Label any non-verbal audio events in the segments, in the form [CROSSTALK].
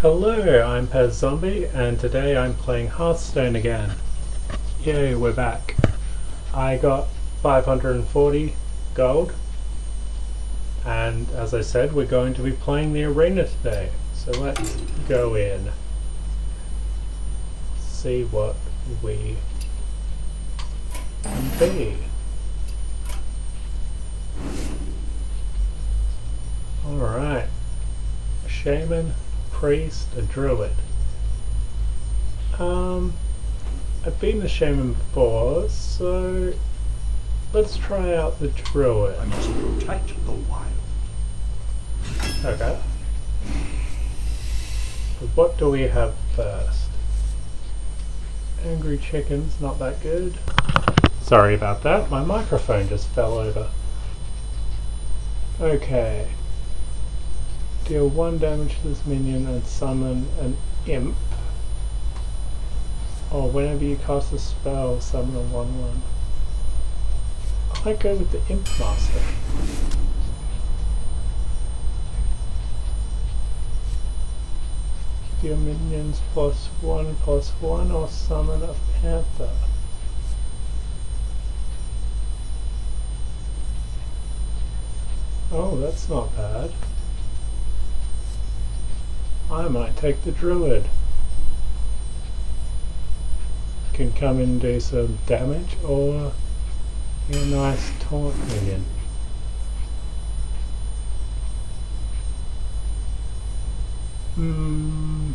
Hello, I'm Pez Zombie, and today I'm playing Hearthstone again. Yay, we're back. I got 540 gold, and as I said, we're going to be playing the arena today. So let's go in. See what we can be. Alright. Shaman, priest, a druid. Um, I've been the shaman before, so let's try out the druid. I must protect the wild. Okay. But what do we have first? Angry chickens, not that good. Sorry about that, my microphone just fell over. Okay. Deal one damage to this minion and summon an imp. Or whenever you cast a spell, summon a 1-1. I go with the Imp Master. Give your minions plus 1 plus 1 or summon a panther. Oh, that's not bad. I might take the druid. Can come and do some damage or a nice taunt minion. Hmm.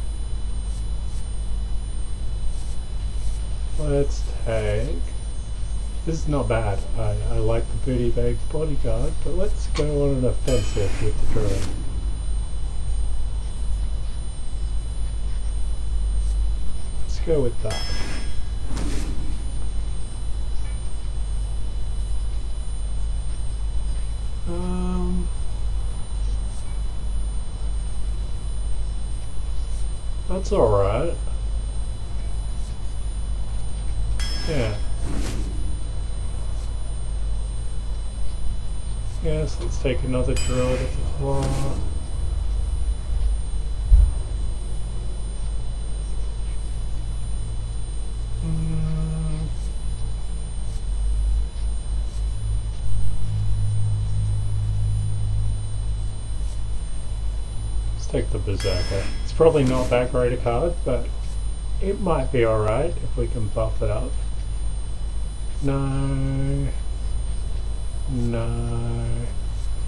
Let's take. This is not bad. I, I like the Booty Bay bodyguard, but let's go on an offensive with the druid. Go with that. Um, that's alright. Yeah. Yes, let's take another druid of the claw. Take the Berserker. It's probably not that great a card, but it might be alright if we can buff it up. No. No.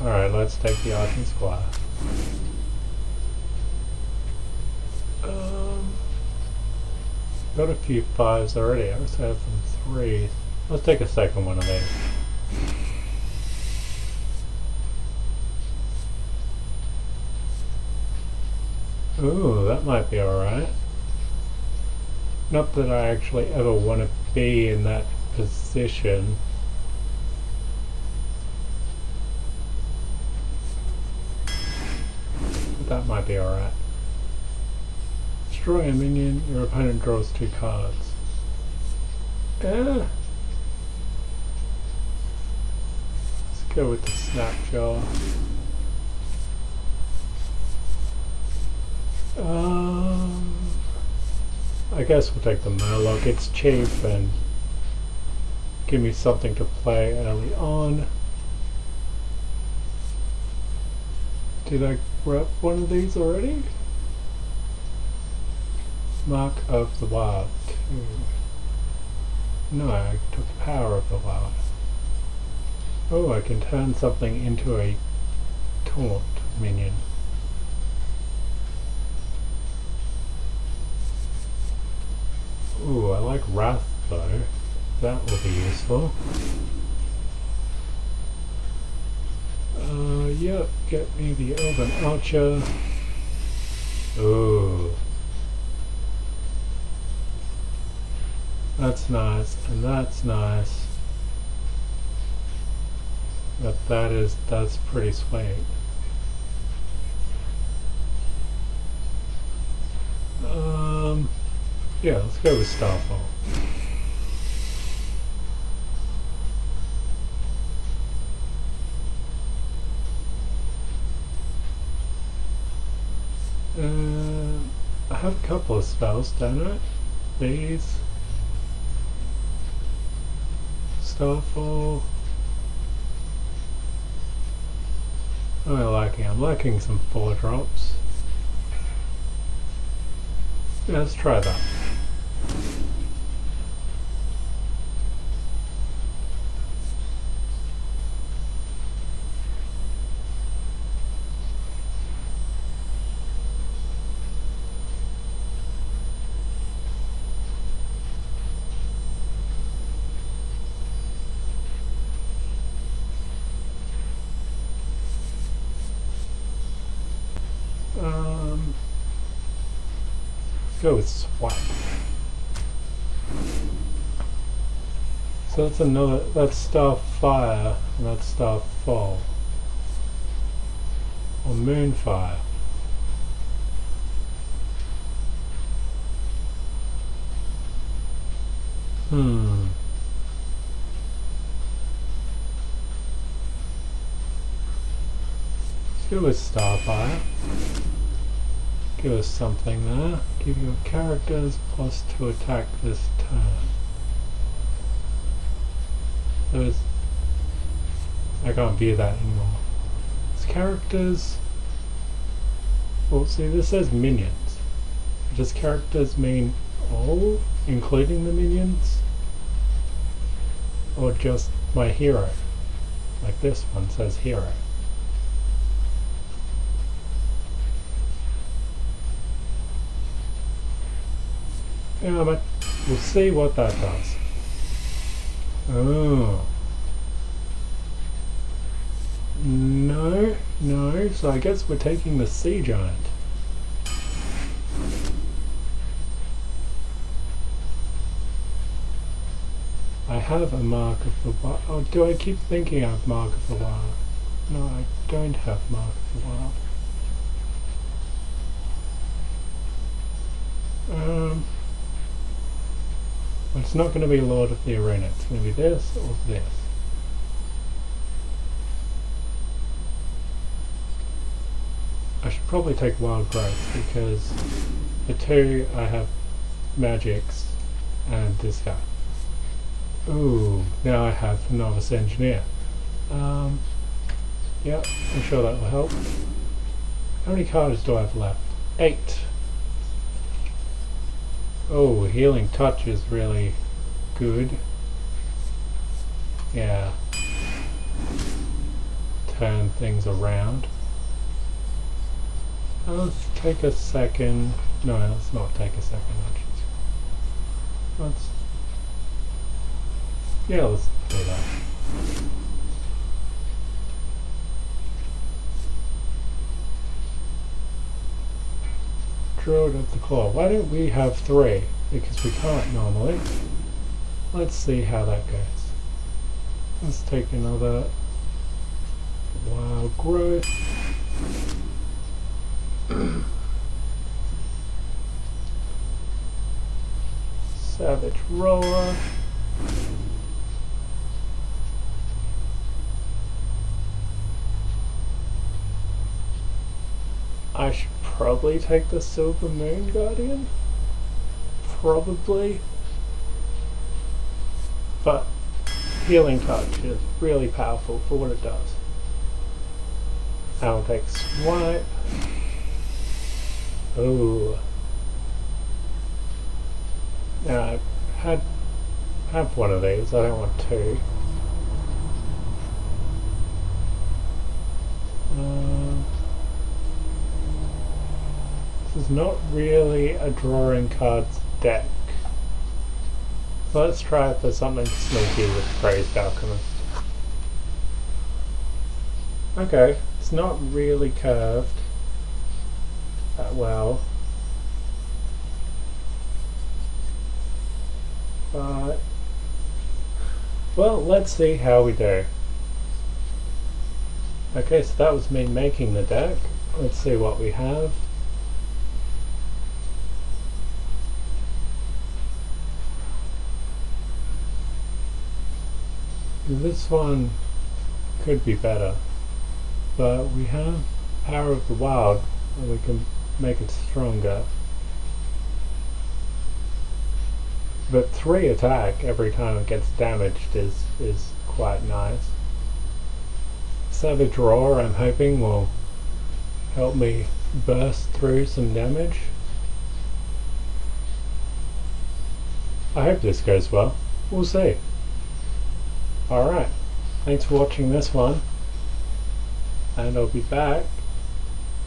Alright, let's take the Argent Squire. Um, got a few fives already. I was have some threes. Let's take a second one of these. Ooh, that might be alright. Not that I actually ever want to be in that position. But that might be alright. Destroy a minion, your opponent draws two cards. Eh. Let's go with the Snapjaw. Um, I guess we'll take the Murloc. It's cheap and give me something to play early on. Did I grab one of these already? Mark of the Wild 2. No, I took the Power of the Wild. Oh, I can turn something into a taunt minion. Ooh, I like Wrath though. That will be useful. Uh, yep, get me the Elven Archer. Ooh. That's nice, and that's nice. But that is, that's pretty sweet. Um, yeah, let's go with Starfall. Uh, I have a couple of spells, don't I? These. Starfall. What am I liking? I'm liking some four drops. Yeah, let's try that. Um, with swipe. So that's another. That's star fire, and that's star fall. Or moon fire. Hmm. Let's go with starfire. Give us something there. Give your characters plus to attack this turn. It's, I can't view that anymore. It's characters. Well, see, this says minions. Does characters mean all, including the minions? Or just my hero? Like this one says hero. Yeah, but we'll see what that does. Oh. No, no, so I guess we're taking the sea giant. I have a mark of the wild. Oh, do I keep thinking I have mark of the wild? No, I don't have mark of the wild. Um, well, it's not going to be Lord of the Arena. It's going to be this or this. I should probably take Wild Growth because the two I have magics and this guy. Ooh, now I have Novice Engineer. Um, yeah, I'm sure that will help. How many cards do I have left? Eight. Oh, Healing Touch is really good. Yeah. Turn things around. Uh, Let's take a second. No, let's not take a second. Let's, yeah, let's do that. Druid of the claw. Why don't we have three? Because we can't normally. Let's see how that goes. Let's take another wild growth. [CLEARS THROAT] Savage roar. I should probably take the Silver Moon Guardian. Probably. But Healing Touch is really powerful for what it does. I'll take Swipe. Oh. Now I had have one of these, I don't want two. Um, this is not really a drawing cards deck. Let's try for something sneaky with Crazed Alchemist. Okay, it's not really curved that well. But, well, let's see how we do. Okay, so that was me making the deck. Let's see what we have. This one could be better, but we have Power of the Wild, and we can make it stronger. But three attack every time it gets damaged is is quite nice. Savage Roar I'm hoping will help me burst through some damage. I hope this goes well. We'll see. Alright, thanks for watching this one. And I'll be back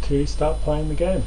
to start playing the game.